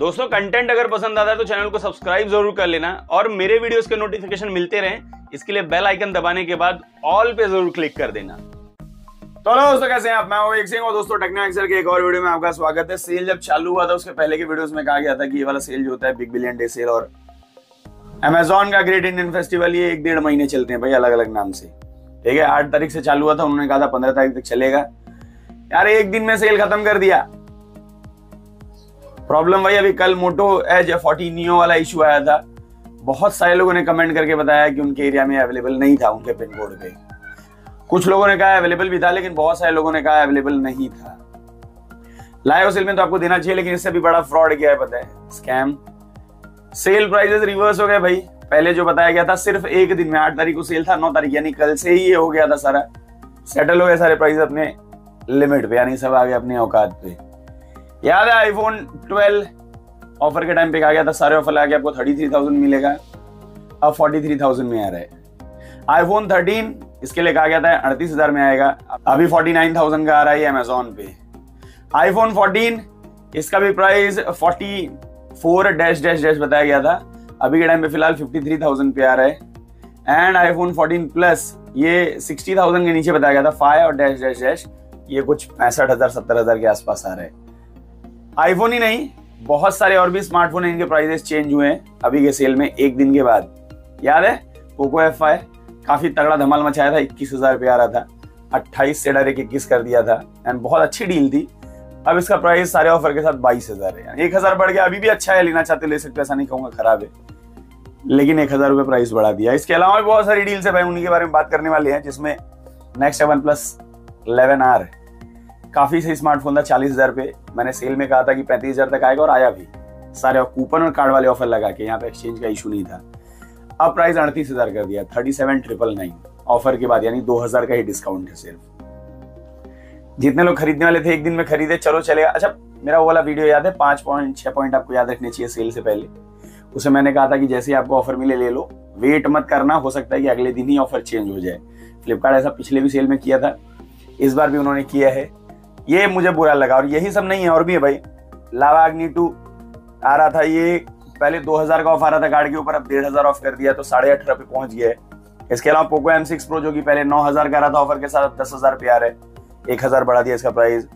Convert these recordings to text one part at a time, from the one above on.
दोस्तों कंटेंट अगर पसंद आता है तो चैनल को सब्सक्राइब ज़रूर कर लेना और मेरे वीडियोस के नोटिफिकेशन मिलते रहें। इसके लिए बेल आइकन दबाने के बाद ऑल पे ज़रूर क्लिक कर देना। तो हेलो दोस्तों, कैसे हैं आप? मैं एक सिंह और दोस्तों टेक्नो एक्सेल के एक और वीडियो में आपका स्वागत है। सेल जब चालू हुआ था, उसके पहले के वीडियोस में कहा गया था कि ये वाला सेल जो होता है बिग बिलियन डे सेल और अमेजोन का ग्रेट इंडियन फेस्टिवल ये एक डेढ़ महीने चलते हैं भाई अलग अलग नाम से। ठीक है, आठ तारीख से चालू हुआ था, उन्होंने कहा था पंद्रह तारीख तक चलेगा। यार, एक दिन में सेल खत्म कर दिया। प्रॉब्लम वही अभी कल मोटो एज फोर्टी नियो वाला इशू आया था। बहुत सारे लोगों ने कमेंट करके बताया कि उनके एरिया में अवेलेबल नहीं था, उनके पिन कोड पे। कुछ लोगों ने कहा अवेलेबल भी था, लेकिन बहुत सारे लोगों ने कहा अवेलेबल नहीं था। लाइव सेल में तो आपको देना चाहिए, लेकिन इससे भी बड़ा फ्रॉड क्या है पता है? स्कैम सेल प्राइजेस रिवर्स हो गए भाई। पहले जो बताया गया था, सिर्फ़ एक दिन में, आठ तारीख को सेल था, नौ तारीख, यानी कल से ही ये हो गया था सारा। सेटल हो गए सारे प्राइस अपने लिमिट पे, यानी सब आ गए अपने औकात पे। याद है आईफोन 12 ऑफ़र के टाइम पे कहा गया था सारे ऑफ़र लगा आपको 33,000 मिलेगा। अब 43,000 में आ रहा है। आईफोन 13 इसके लिए कहा गया था अड़तीस हज़ार में आएगा। अभी 49,000 का आ रहा है अमेजोन पे। आईफोन 14 इसका भी प्राइस 44 डैश डैश डैश बताया गया था। अभी के टाइम पे फ़िलहाल 53,000 पे आ रहा है। एंड आईफोन 14 प्लस ये 60,000 के नीचे बताया गया था फाइव और डैश डैश डैश ये कुछ पैंसठ हज़ार सत्तर हज़ार के आसपास आ रहे हैं। आईफोन ही नहीं, बहुत सारे और भी स्मार्टफ़ोन इनके प्राइसेस चेंज हुए हैं अभी के सेल में एक दिन के बाद। याद है? पोको एफ़ आई काफ़ी तगड़ा धमाल मचाया था, इक्कीस हज़ार रुपया आ रहा था। अट्ठाईस से डायरेक्ट इक्कीस कर दिया था एंड बहुत अच्छी डील थी। अब इसका प्राइस सारे ऑफ़र के साथ बाईस हज़ार है। एक हज़ार बढ़ गया, अभी भी अच्छा है, लेना चाहते ले सकते ऐसा नहीं कहूँगा, खराब है। लेकिन एक हज़ार रुपये प्राइस बढ़ा दिया। इसके अलावा भी बहुत सारी डील्स है भाई, उन्हीं के बारे में बात करने वाले हैं, जिसमें next seven plus eleven R काफ़ी सही स्मार्टफ़ोन था, चालीस हज़ार पे। मैंने सेल में कहा था कि पैंतीस हज़ार तक आएगा और आया भी। सारे कूपन और कार्ड वाले ऑफ़र लगा के यहाँ पे एक्सचेंज का इशू नहीं था। अब प्राइस अड़तीस हज़ार कर दिया, thirty seven triple nine. Offer के बाद यानी दो हज़ार का ही डिस्काउंट है सिर्फ़। जितने लोग खरीदने वाले थे, एक दिन में खरीदे, चलो चलेगा अच्छा मेरा वो वाला वीडियो याद है, पाँच पॉइंट, छह पॉइंट आपको याद रखने चाहिए सेल से पहले। उसे मैंने कहा था कि जैसे ही आपको ऑफ़र मिले, ले लो। वेट मत करना, हो सकता है कि अगले दिन ही ऑफ़र चेंज हो जाए। फ्लिपकार्ट ऐसा पिछले भी सेल में किया था। इस बार भी उन्होंने किया है। ये मुझे बुरा लगा और यही सब नहीं है और भी है भाई। लावा अग्नि टू आ रहा था, ये पहले 2000 का ऑफ़ आ रहा था कार्ड के ऊपर, अब डेढ़ हज़ार ऑफ़ कर दिया तो साढ़े अठारह पे पहुँच गया है। इसके अलावा पोको एम सिक्स प्रो जो कि पहले 9000 का रहा था ऑफ़र के साथ दस हज़ार पे आ रहा है। एक हज़ार बढ़ा दिया इसका प्राइस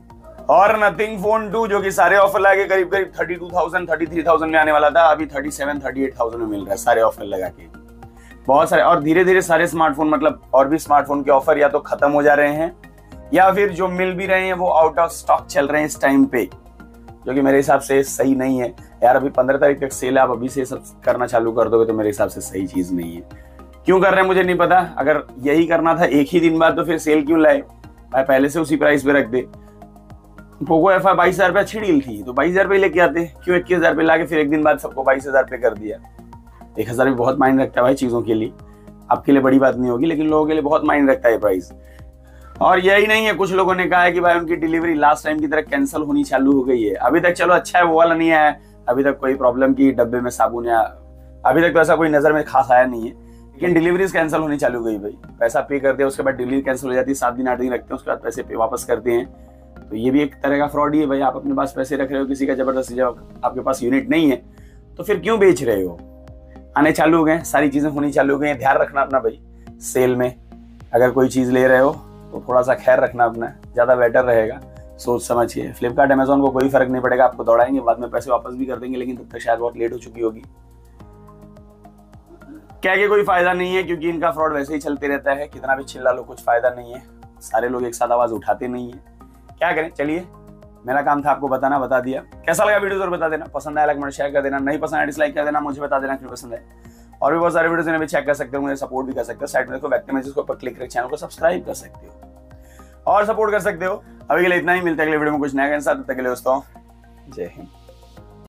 और नथिंग फ़ोन टू जो कि सारे ऑफ़र लगा करीब करीब thirty two thousand thirty three thousand में आने वाला था, अभी thirty seven thirty eight thousand में मिल रहा है, सारे ऑफ़र लगा के। बहुत सारे, और धीरे धीरे सारे स्मार्टफ़ोन मतलब और भी स्मार्टफ़ोन के ऑफ़र या तो खत्म हो जा रहे हैं या फिर जो मिल भी रहे हैं वो आउट ऑफ़ स्टॉक चल रहे हैं इस टाइम पे, जो कि मेरे हिसाब से सही नहीं है। यार, अभी पंद्रह तारीख तक सेल आप अभी से सब करना चालू कर दोगे तो मेरे हिसाब से सही चीज़ नहीं है। क्यों कर रहे हैं मुझे नहीं पता, अगर यही करना था एक ही दिन बाद तो फिर सेल क्यों लाए? भाई, पहले से उसी प्राइस पे रख दे। पोको एफ़ आई बाईस हज़ार रुपया अच्छी डील थी तो बाईस हज़ार रुपये लेके आते। क्यों इक्कीस हज़ार रुपये लाके फिर एक दिन बाद सबको बाईस हज़ार रुपये कर दिया? एक हज़ार भी बहुत माइंड रखता है भाई चीज़ों के लिए। आपके लिए बड़ी बात नहीं होगी, लेकिन लोगों के लिए बहुत माइंड रखता है प्राइस और यही नहीं है, कुछ लोगों ने कहा है कि भाई उनकी डिलीवरी लास्ट टाइम की तरह कैंसिल होनी चालू हो गई है। अभी तक चलो अच्छा है, वो वाला नहीं आया। अभी तक कोई प्रॉब्लम की डब्बे में साबुन या अभी तक तो ऐसा कोई नज़र में खास आया नहीं है। लेकिन डिलीवरीज कैंसिल होनी चालू हो गई भाई। पैसा पे कर दिया, उसके बाद डिलीवरी कैंसिल हो जाती है, सात दिन, आठ दिन रखते हैं, उसके बाद पैसे पे वापस करते हैं। तो ये भी एक तरह का फ्रॉड ही है भाई। आप अपने पास पैसे रख रहे हो, किसी का ज़बरदस्ती जब आपके पास यूनिट नहीं है तो फिर क्यों बेच रहे हो? आने चालू हो गए, सारी चीज़ें होनी चालू हो गई ध्यान रखना अपना भाई सेल में अगर कोई चीज़ ले रहे हो तो थोड़ा सा खैर रखना अपना, ज़्यादा बेटर रहेगा। सोच समझिए फ्लिपकार्ट अमेजोन को कोई फ़र्क नहीं पड़ेगा, आपको दौड़ाएँगे, बाद में पैसे वापस भी कर देंगे, लेकिन तब तक शायद बहुत लेट हो चुकी होगी। क्या के कोई फ़ायदा नहीं है, क्योंकि इनका फ्रॉड वैसे ही चलते रहता है। कितना भी चिल्ला लो, कुछ फ़ायदा नहीं है। सारे लोग एक साथ आवाज़ उठाते नहीं है। क्या करें? चलिए। मेरा काम था आपको बताना, बता दिया। कैसा लगा वीडियो, ज़रूर बता देना। पसंद आया लाइक शेयर कर देना। नहीं पसंद आया डिसलाइक कर देना। मुझे बता देना क्यों पसंद है। और भी बहुत सारे वीडियो चेक कर सकते हो, मुझे सपोर्ट भी कर सकते हो। साइड में देखो, व्यक्ति मैसेज के क्लिक करके चैनल को सब्सक्राइब कर सकते हो। और सपोर्ट कर सकते हो। अभी के लिए इतना ही। मिलता है अगले वीडियो में कुछ नया के साथ। तक के लिए दोस्तों, जय हिंद।